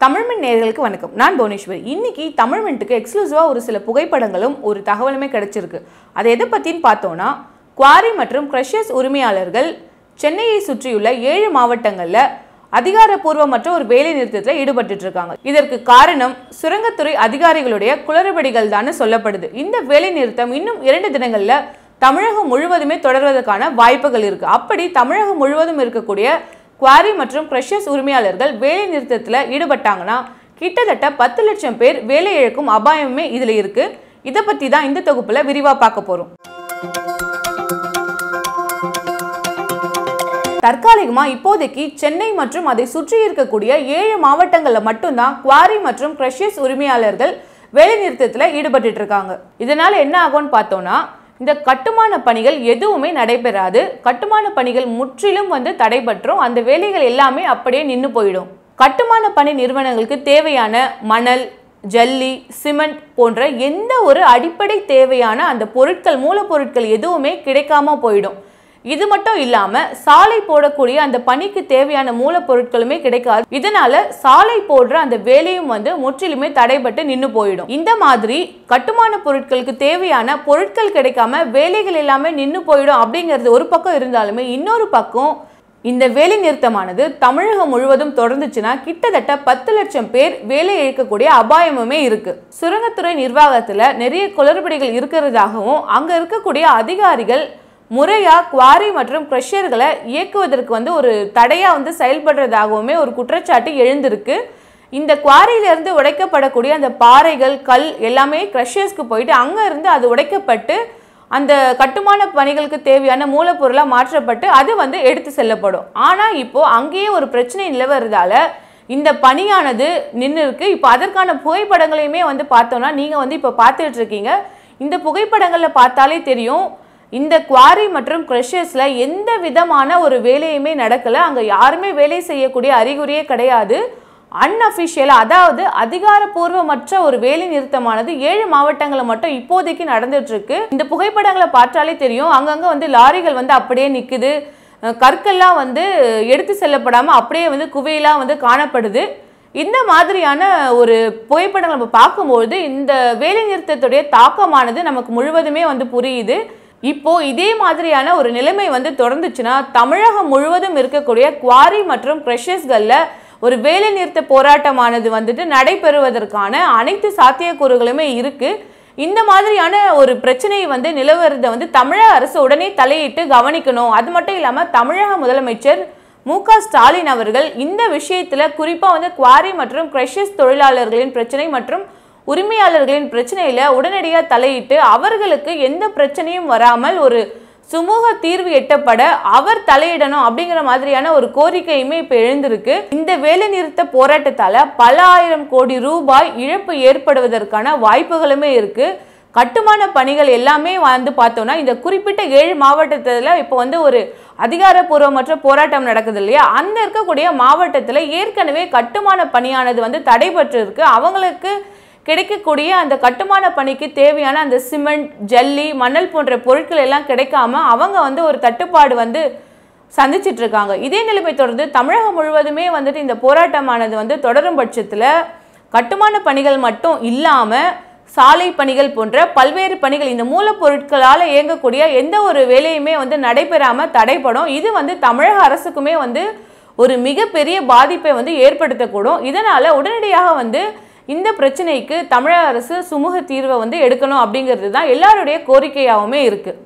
தமிழ்மின் நேர்களுக்கு வணக்கம். நான் புவனேஸ்வரி. இன்னைக்கு தமிழ்மின்ட்டுக்கு எக்ஸ்க்ளூசிவாக ஒரு சில புகைப்படங்களும் ஒரு தகவலுமே கிடைச்சிருக்கு. அது எதை பற்றின்னு பார்த்தோன்னா குவாரி மற்றும் க்ரஷர்ஸ் உரிமையாளர்கள் சென்னையை சுற்றியுள்ள ஏழு மாவட்டங்களில் அதிகாரப்பூர்வமற்ற ஒரு வேலை நிறுத்தத்தில் ஈடுபட்டு இருக்காங்க இதற்கு காரணம் சுரங்கத்துறை அதிகாரிகளுடைய குளறுபடிகள் தான் சொல்லப்படுது. இந்த வேலை நிறுத்தம் இன்னும் இரண்டு தினங்களில் தமிழகம் முழுவதுமே தொடர்வதற்கான வாய்ப்புகள் இருக்கு. அப்படி தமிழகம் முழுவதும் இருக்கக்கூடிய குவாரி மற்றும் க்ரஷர்ஸ் உரிமையாளர்கள் வேலை நிறுத்தத்தில் ஈடுபட்டாங்கன்னா கிட்டத்தட்ட பத்து லட்சம் பேர் வேலை இழக்கும் அபாயமே இதில் இருக்கு. இதை பற்றி தான் இந்த தொகுப்பில் விரிவாக பார்க்க போகிறோம் தற்காலிகமாக இப்போதைக்கு சென்னை மற்றும் அதை சுற்றி இருக்கக்கூடிய ஏழு மாவட்டங்களில் மட்டும்தான் குவாரி மற்றும் க்ரஷர்ஸ் உரிமையாளர்கள் வேலைநிறுத்தத்தில் ஈடுபட்டு இருக்காங்க. இதனால என்ன ஆகும்னு பார்த்தோம்னா இந்த கட்டுமான பணிகள் எதுவுமே நடைபெறாது. கட்டுமான பணிகள் முற்றிலும் வந்து தடைபற்றும் அந்த வேலைகள் எல்லாமே அப்படியே நின்று போயிடும். கட்டுமான பணி நிறுவனங்களுக்கு தேவையான மணல் ஜல்லி சிமெண்ட் போன்ற எந்த ஒரு அடிப்படை தேவையான அந்த பொருட்கள் மூலப்பொருட்கள் எதுவுமே கிடைக்காம போயிடும். இது மட்டும் இல்லாம சாலை போடக்கூடிய அந்த பணிக்கு தேவையான மூலப்பொருட்களுமே கிடைக்காது. இதனால சாலை போடுற அந்த வேலையும் வந்து முற்றிலுமே தடைபட்டு நின்று போயிடும். இந்த மாதிரி கட்டுமான பொருட்களுக்கு தேவையான பொருட்கள் கிடைக்காம வேலைகள் எல்லாமே நின்று போயிடும் அப்படிங்கிறது ஒரு பக்கம் இருந்தாலுமே இன்னொரு பக்கம் இந்த வேலை நிறுத்தமானது தமிழகம் முழுவதும் தொடர்ந்துச்சுன்னா கிட்டத்தட்ட பத்து லட்சம் பேர் வேலை இழக்கக்கூடிய அபாயமுமே இருக்கு. சுரங்கத்துறை நிர்வாகத்துல நிறைய குளறுபடிகள் இருக்கிறதாகவும் அங்க இருக்கக்கூடிய அதிகாரிகள் முறையாக குவாரி மற்றும் க்ரஷர்களை இயக்குவதற்கு வந்து ஒரு தடையாக வந்து செயல்படுறதாகவுமே ஒரு குற்றச்சாட்டு எழுந்திருக்கு. இந்த குவாரியிலிருந்து உடைக்கப்படக்கூடிய அந்த பாறைகள் கல் எல்லாமே க்ரஷர்ஸ்க்கு போயிட்டு அங்கே இருந்து அது உடைக்கப்பட்டு அந்த கட்டுமான பணிகளுக்கு தேவையான மூலப்பொருளாக மாற்றப்பட்டு அது வந்து எடுத்து செல்லப்படும். ஆனால் இப்போது அங்கேயே ஒரு பிரச்சனை நிலவறதால இந்த பணியானது நின்று இருக்கு இப்போ அதற்கான புகைப்படங்களையுமே வந்து பார்த்தோன்னா நீங்கள் வந்து இப்போ பார்த்துட்டு இருக்கீங்க. இந்த புகைப்படங்களில் பார்த்தாலே தெரியும் இந்த குவாரி மற்றும் க்ரஷர்ஸில் எந்த விதமான ஒரு வேலையுமே நடக்கலை. அங்கே யாருமே வேலை செய்யக்கூடிய அறிகுறியே கிடையாது. அன்அஃபிஷியலாக அதாவது அதிகாரப்பூர்வமற்ற ஒரு வேலை நிறுத்தமானது ஏழு மாவட்டங்களில் மட்டும் இப்போதைக்கு நடந்துட்டுருக்கு. இந்த புகைப்படங்களை பார்த்தாலே தெரியும். அங்கங்கே வந்து லாரிகள் வந்து அப்படியே நிற்குது கற்கள்லாம் வந்து எடுத்து செல்லப்படாமல் அப்படியே வந்து குவையெல்லாம் வந்து காணப்படுது. இந்த மாதிரியான ஒரு புகைப்படங்கள் நம்ம பார்க்கும்போது இந்த வேலை நிறுத்தத்துடைய தாக்கமானது நமக்கு முழுவதுமே வந்து புரியுது. இப்போ இதே மாதிரியான ஒரு நிலைமை வந்து தொடர்ந்துச்சுன்னா தமிழகம் முழுவதும் இருக்கக்கூடிய குவாரி மற்றும் க்ரஷர்ஸ்களில் ஒரு வேலை நிறுத்த போராட்டமானது வந்துட்டு நடைபெறுவதற்கான அனைத்து சாத்தியக்கூறுகளுமே இருக்கு. இந்த மாதிரியான ஒரு பிரச்சனை வந்து நிலவரதை வந்து தமிழக அரசு உடனே தலையிட்டு கவனிக்கணும். அது மட்டும் இல்லாமல் தமிழக முதலமைச்சர் மு ஸ்டாலின் அவர்கள் இந்த விஷயத்தில் குறிப்பாக வந்து குவாரி மற்றும் க்ரஷர்ஸ் தொழிலாளர்களின் பிரச்சனை மற்றும் உரிமையாளர்களின் பிரச்சனையில் உடனடியாக தலையிட்டு அவர்களுக்கு எந்த பிரச்சனையும் வராமல் ஒரு சுமூக தீர்வு எட்டப்பட அவர் தலையிடணும் அப்படிங்கிற மாதிரியான ஒரு கோரிக்கையுமே இப்போ எழுந்திருக்கு. இந்த வேலை நிறுத்த போராட்டத்தால் பல ஆயிரம் கோடி ரூபாய் இழப்பு ஏற்படுவதற்கான வாய்ப்புகளுமே இருக்கு. கட்டுமான பணிகள் எல்லாமே வந்து பார்த்தோம்னா இந்த குறிப்பிட்ட ஏழு மாவட்டத்தில் இப்போ வந்து ஒரு அதிகாரப்பூர்வமற்ற போராட்டம் நடக்குது இல்லையா? அந்த இருக்கக்கூடிய மாவட்டத்தில் ஏற்கனவே கட்டுமான பணியானது வந்து தடைபட்டு இருக்கு அவங்களுக்கு கிடைக்கக்கூடிய அந்த கட்டுமான பணிக்கு தேவையான அந்த சிமெண்ட் ஜல்லி மணல் போன்ற பொருட்கள் எல்லாம் கிடைக்காம அவங்க வந்து ஒரு தட்டுப்பாடு வந்து சந்திச்சிட்டு இருக்காங்க. இதே நிலைமை தொடர்ந்து தமிழகம் முழுவதுமே வந்துட்டு இந்த போராட்டமானது வந்து தொடரும் பட்சத்தில் கட்டுமான பணிகள் மட்டும் இல்லாமல் சாலை பணிகள் போன்ற பல்வேறு பணிகள் இந்த மூலப்பொருட்களால் இயங்கக்கூடிய எந்த ஒரு வேலையுமே வந்து நடைபெறாமல் தடைப்படும் இது வந்து தமிழக அரசுக்குமே வந்து ஒரு மிகப்பெரிய பாதிப்பை வந்து ஏற்படுத்தக்கூடும். இதனால் உடனடியாக வந்து இந்த பிரச்சனைக்கு தமிழக அரசு சுமூக தீர்வை வந்து எடுக்கணும் அப்படிங்கிறது தான் எல்லாருடைய கோரிக்கையாகவுமே இருக்குது